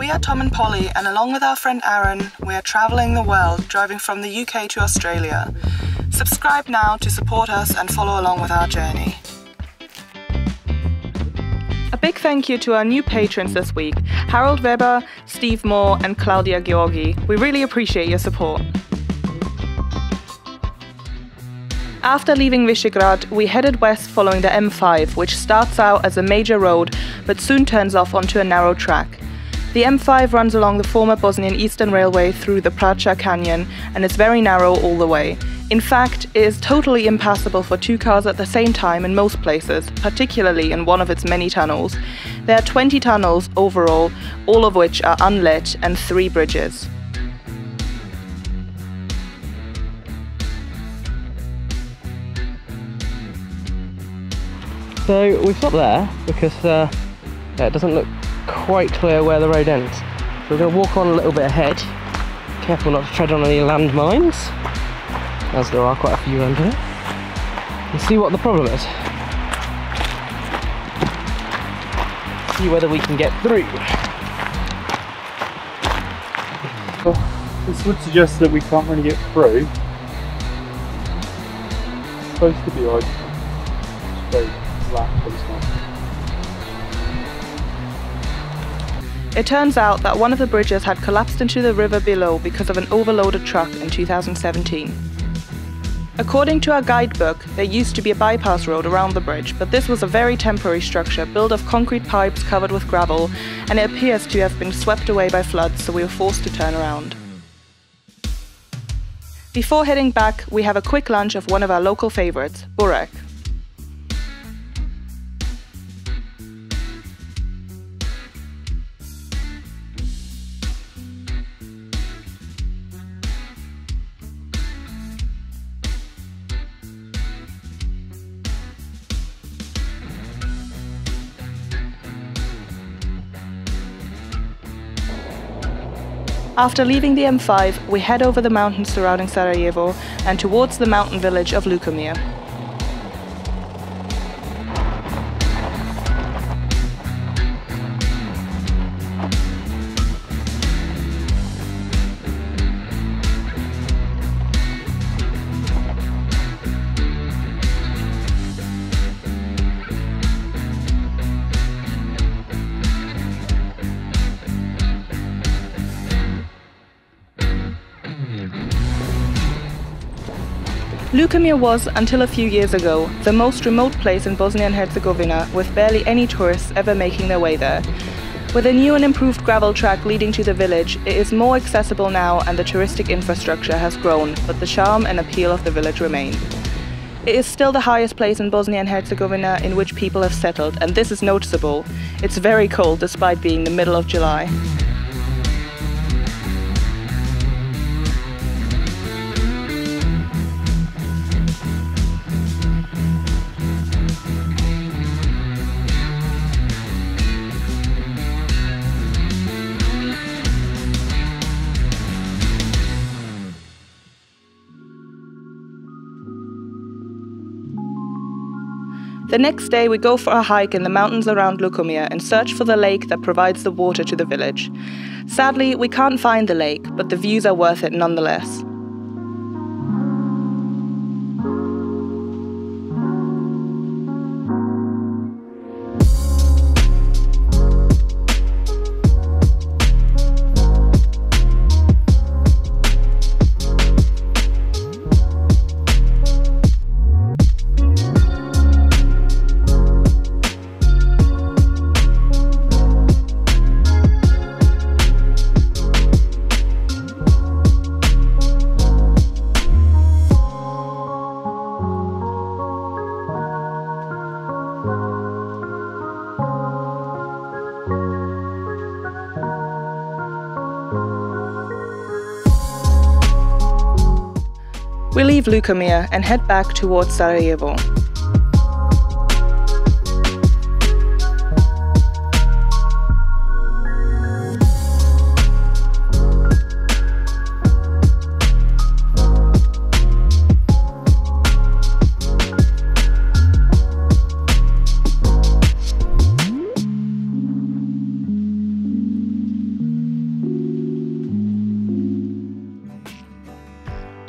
We are Tom and Polly, and along with our friend Aaron, we are travelling the world, driving from the UK to Australia. Subscribe now to support us and follow along with our journey. A big thank you to our new patrons this week Harold Weber, Steve Moore, and Claudia Georgi. We really appreciate your support. After leaving Visegrad, we headed west following the M5, which starts out as a major road but soon turns off onto a narrow track. The M5 runs along the former Bosnian Eastern Railway through the Pracha Canyon and is very narrow all the way. In fact, it is totally impassable for two cars at the same time in most places, particularly in one of its many tunnels. There are 20 tunnels overall, all of which are unlit, and three bridges. So we stopped there because uh, it doesn't look quite clear where the road ends. So we're going to walk on a little bit ahead. Careful not to tread on any landmines, as there are quite a few around here. And see what the problem is. See whether we can get through. This would suggest that we can't really get through. It's supposed to be like very It turns out that one of the bridges had collapsed into the river below because of an overloaded truck in 2017. According to our guidebook, there used to be a bypass road around the bridge, but this was a very temporary structure built of concrete pipes covered with gravel, and it appears to have been swept away by floods, so we were forced to turn around. Before heading back, we have a quick lunch of one of our local favorites, burek. After leaving the M5, we head over the mountains surrounding Sarajevo and towards the mountain village of Lukomir. Lukomir was, until a few years ago, the most remote place in Bosnia and Herzegovina, with barely any tourists ever making their way there. With a new and improved gravel track leading to the village, it is more accessible now and the touristic infrastructure has grown, but the charm and appeal of the village remain. It is still the highest place in Bosnia and Herzegovina in which people have settled, and this is noticeable. It's very cold despite being the middle of July. The next day, we go for a hike in the mountains around Lukomir and search for the lake that provides the water to the village. Sadly, we can't find the lake, but the views are worth it nonetheless. We leave Lukomir and head back towards Sarajevo.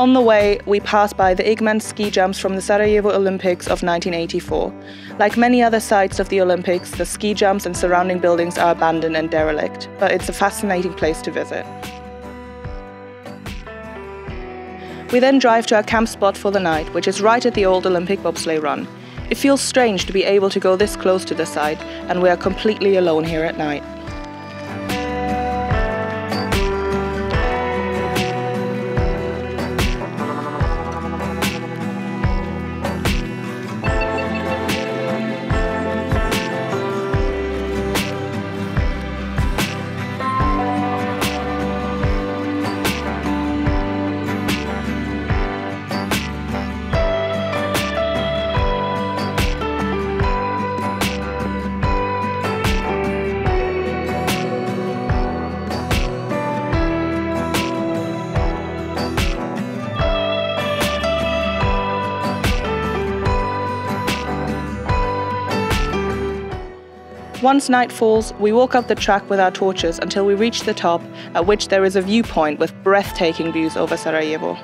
On the way, we pass by the Igman ski jumps from the Sarajevo Olympics of 1984. Like many other sites of the Olympics, the ski jumps and surrounding buildings are abandoned and derelict, but it's a fascinating place to visit. We then drive to our camp spot for the night, which is right at the old Olympic bobsleigh run. It feels strange to be able to go this close to the site, and we are completely alone here at night. Once night falls, we walk up the track with our torches until we reach the top, at which there is a viewpoint with breathtaking views over Sarajevo.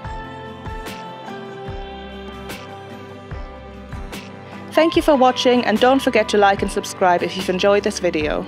Thank you for watching and don't forget to like and subscribe if you've enjoyed this video.